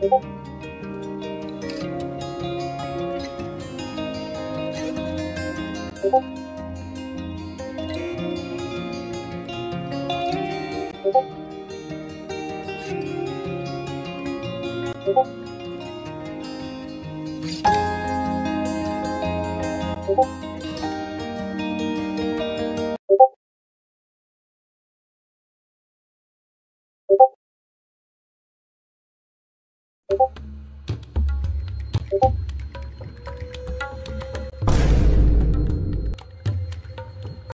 고고 you